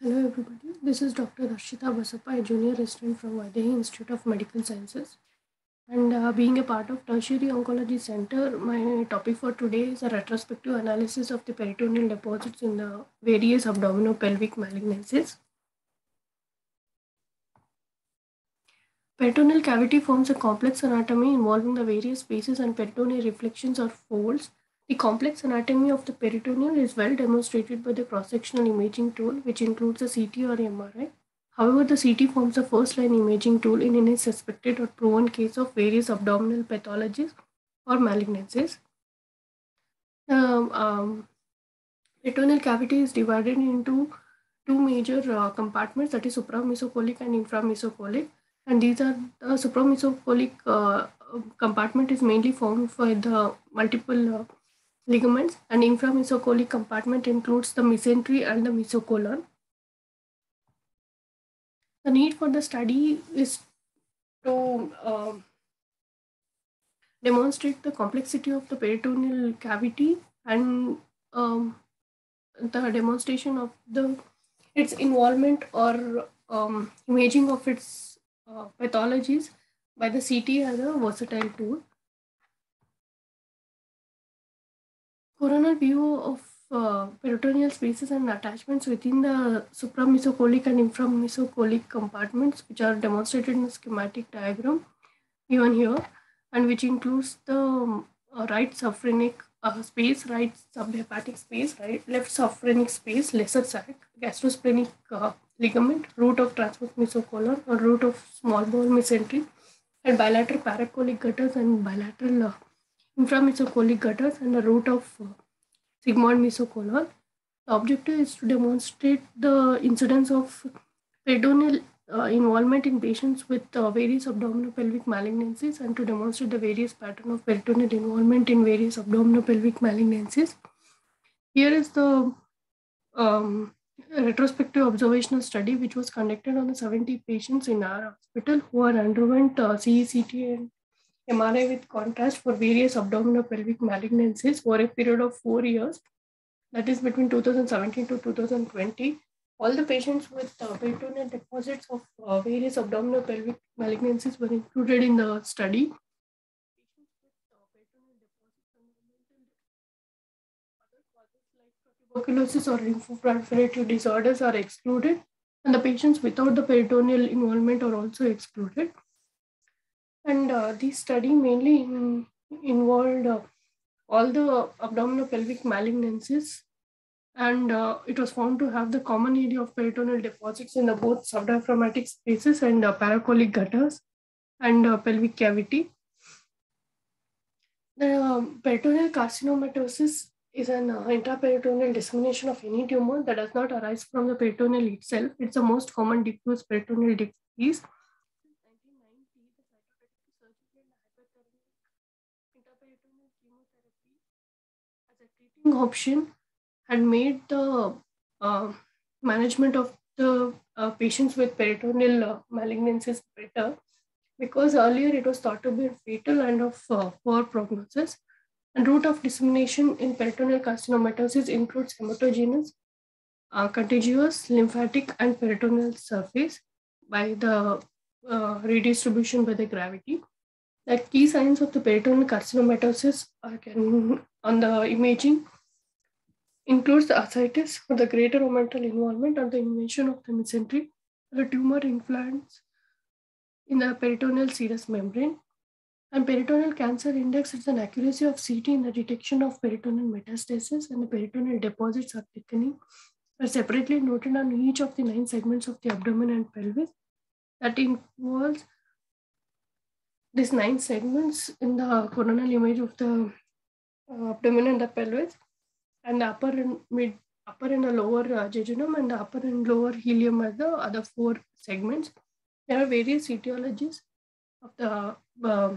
Hello everybody, this is Dr. Darshita Basappa, a junior resident from Vaidehi Institute of Medical Sciences. And uh, being a part of Tertiary Oncology Center, my topic for today is a retrospective analysis of the peritoneal deposits in the various abdominopelvic malignancies. Peritoneal cavity forms a complex anatomy involving the various spaces and peritoneal reflections or folds the complex anatomy of the peritoneal is well demonstrated by the cross-sectional imaging tool, which includes a CT or MRI. However, the CT forms the first-line imaging tool in any suspected or proven case of various abdominal pathologies or malignancies. The um, peritoneal cavity is divided into two major uh, compartments, that is supramesocolic and inframesocolic. And these are the supramesocolic uh, compartment is mainly formed for the multiple uh, ligaments and inframesocolic compartment includes the mesentery and the mesocolon. The need for the study is to uh, demonstrate the complexity of the peritoneal cavity and um, the demonstration of the its involvement or um, imaging of its uh, pathologies by the CT as a versatile tool. Coronal view of uh, peritoneal spaces and attachments within the supramesocolic and inframesocolic compartments, which are demonstrated in the schematic diagram given here, and which includes the um, uh, right subphrenic uh, space, right subhepatic space, right left subphrenic space, lesser sac, gastrosplenic uh, ligament, root of transverse mesocolon, or root of small bowel mesentery, and bilateral paracolic gutters and bilateral uh, inframesocolic gutters and the root of uh, sigmoid mesocolon. The objective is to demonstrate the incidence of peritoneal uh, involvement in patients with uh, various abdominopelvic malignancies and to demonstrate the various pattern of peritoneal involvement in various abdominopelvic malignancies. Here is the um, retrospective observational study which was conducted on the 70 patients in our hospital who are underwent uh, CECT and MRI with contrast for various abdominopelvic malignancies for a period of four years, that is between 2017 to 2020. All the patients with uh, peritoneal deposits of uh, various abdominopelvic malignancies were included in the study. Other causes like tuberculosis or lymphoproliferative disorders are excluded, and the patients without the peritoneal involvement are also excluded. And uh, this study mainly in, involved uh, all the abdominal pelvic malignancies and uh, it was found to have the common area of peritoneal deposits in the both subdiaphragmatic spaces and uh, paracolic gutters and uh, pelvic cavity. The um, peritoneal carcinomatosis is an uh, intraperitoneal dissemination of any tumor that does not arise from the peritoneal itself. It's the most common diffuse peritoneal disease option had made the uh, management of the uh, patients with peritoneal uh, malignancies better because earlier it was thought to be fatal and of uh, poor prognosis. And route of dissemination in peritoneal carcinomatosis includes hematogenous, uh, contiguous, lymphatic, and peritoneal surface by the uh, redistribution by the gravity. The key signs of the peritoneal carcinomatosis can, on the imaging includes the ascites or the greater omental involvement or the invasion of the mesentery, the tumor influence in the peritoneal serous membrane. And peritoneal cancer index is an accuracy of CT in the detection of peritoneal metastasis and the peritoneal deposits are thickening are separately noted on each of the nine segments of the abdomen and pelvis. That involves these nine segments in the coronal image of the uh, abdomen and the pelvis and the upper and mid upper and the lower uh, jejunum and the upper and lower ileum are the other four segments. There are various etiologies of the uh,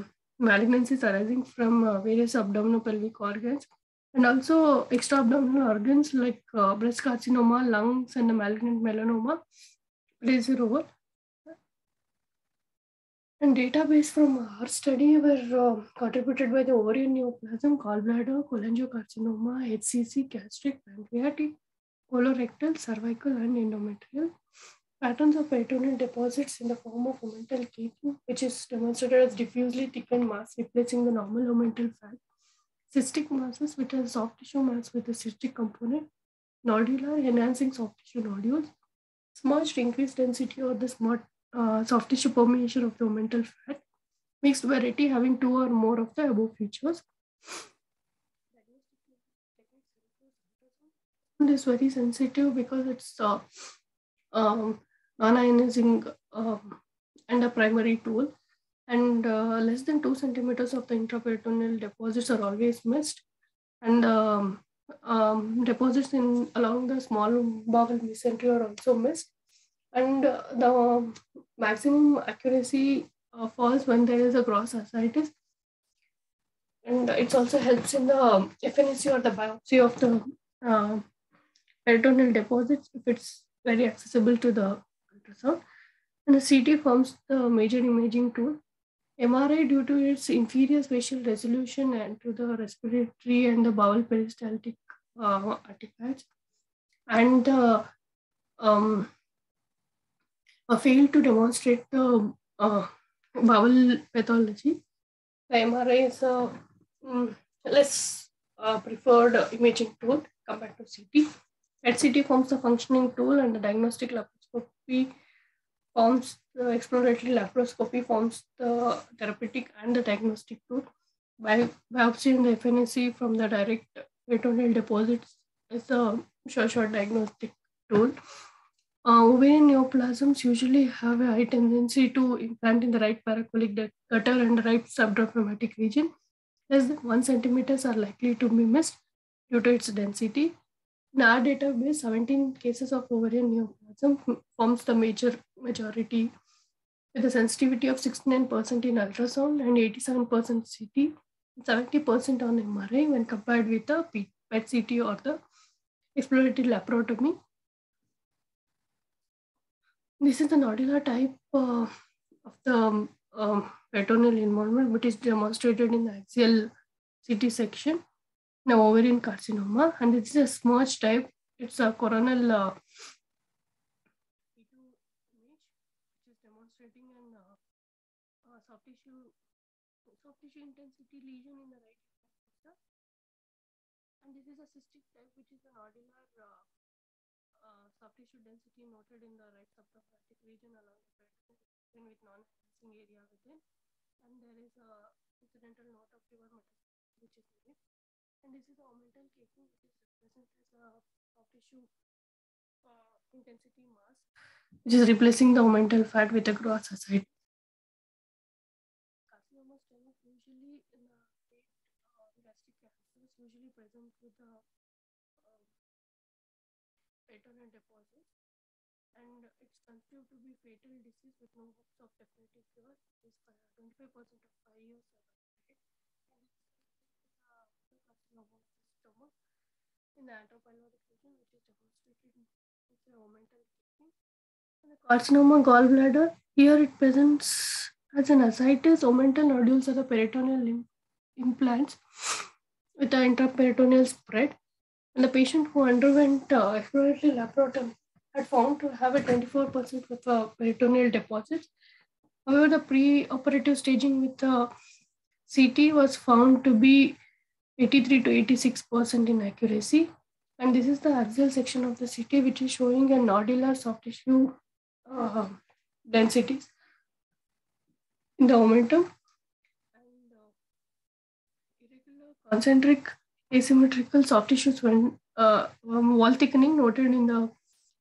malignancies arising from uh, various abdominopelvic organs and also extra abdominal organs like uh, breast carcinoma, lungs, and the malignant melanoma plays a role. And database from our study were uh, contributed by the ovarian neoplasm, gallbladder, cholangiocarcinoma, HCC, gastric, pancreatic, colorectal, cervical, and endometrial. Patterns of peritoneal deposits in the form of omental caking, which is demonstrated as diffusely thickened mass replacing the normal omental fat. Cystic masses, which are soft tissue mass with a cystic component. Nodular, enhancing soft tissue nodules. Smudged, increased density or the smart, uh, soft tissue permeation of the omental fat. Mixed variety having two or more of the above features. is very sensitive because it's uh, um, non-ionizing um, and a primary tool and uh, less than two centimeters of the intraperitoneal deposits are always missed and um, um, deposits in along the small bowel mesentery are also missed and uh, the maximum accuracy falls when there is a gross ascites and it also helps in the FNAC or the biopsy of the uh, peritoneal deposits if it's very accessible to the ultrasound. And the CT forms the major imaging tool. MRI, due to its inferior spatial resolution and to the respiratory and the bowel peristaltic uh, artifacts, and uh, um, failed to demonstrate the uh, bowel pathology. The MRI is a um, less uh, preferred imaging tool compared to CT. ct forms the functioning tool and the diagnostic laparoscopy forms the exploratory laparoscopy forms the therapeutic and the diagnostic tool. By biopsy and the FNAC from the direct peritoneal deposits is a short, short diagnostic tool. Uh, ovarian neoplasms usually have a high tendency to implant in the right paracolic gutter and right subdiaphragmatic region. Than one centimeters are likely to be missed due to its density. In our database, 17 cases of ovarian neoplasm forms the major majority with a sensitivity of 69% in ultrasound and 87% CT, 70% on MRI when compared with the PET CT or the exploratory laparotomy. This is the nodular type uh, of the um, um, peritoneal involvement, which is demonstrated in the axial CT section. Now ovarian carcinoma, and this is a smudge type. It's a coronal uh, which is demonstrating an uh, uh, soft tissue soft tissue intensity lesion in the right and this is a cystic type, which is an nodular uh, uh, soft tissue density noted in the right subdiaphragmatic region along the peritoneum with non-enhancing area within. And there is a incidental note of liver metastasis, which is made. And this is the omental caking, which is represented as a soft tissue uh, intensity mass, which is replacing the omental fat with a gross ascite. Carcinoma stem usually in the uh, gastric cancers, usually present with the peritoneal deposits. And it's considered to be fatal disease with no hopes of definitive cure. It's 25% of five years uh, in the antropyloric region, which is demonstrated with the omental caking. And the carcinoma gallbladder, here it presents as an ascites. Omental nodules are the peritoneal Im implants with the intraperitoneal spread. And the patient who underwent uh, exploratory laparotomy had found to have a 24% of uh, peritoneal deposits. However, the pre-operative staging with the CT was found to be 83 to 86% in accuracy. And this is the axial section of the CT, which is showing a nodular soft tissue uh, densities in the omentum. And uh, irregular concentric asymmetrical soft tissues when uh, wall thickening noted in the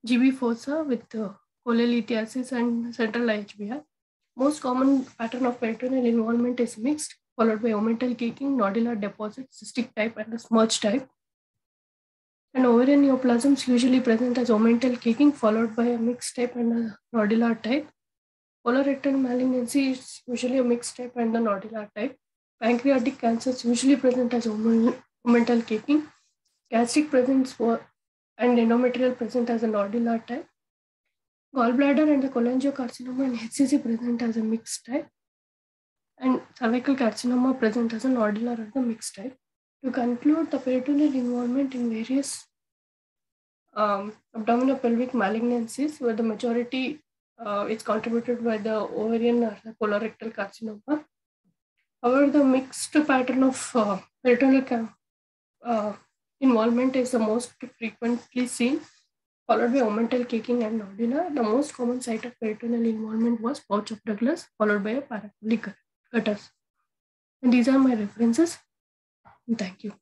GB fossa with uh, cholelithiasis and central IHBR. Most common pattern of peritoneal involvement is mixed followed by omental caking, nodular deposit, cystic type, and a smudge type. And ovarian neoplasms usually present as omental caking, followed by a mixed type and a nodular type. Colorectal malignancy is usually a mixed type and a nodular type. Pancreatic cancers usually present as omental caking. Gastric presents for, and endometrial present as a nodular type. Gallbladder and the cholangiocarcinoma and HCC present as a mixed type and cervical carcinoma present as a nodular or the mixed type. To conclude, the peritoneal involvement in various um, abdominopelvic malignancies, where the majority uh, is contributed by the ovarian or the colorectal carcinoma. However, the mixed pattern of uh, peritoneal uh, involvement is the most frequently seen, followed by omental caking and nodula. The most common site of peritoneal involvement was pouch of Douglas, followed by a paracolic gutters. And these are my references. Thank you.